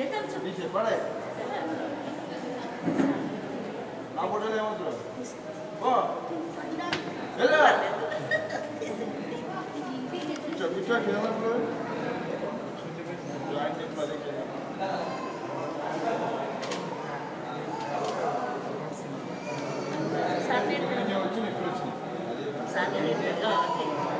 पीछे पड़े ना बोले ले मत वो हेलो अच्छा मीठा खिलाना बोलो जॉइंट ने पहले खिलाना सामने सामने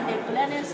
Ada pelan yang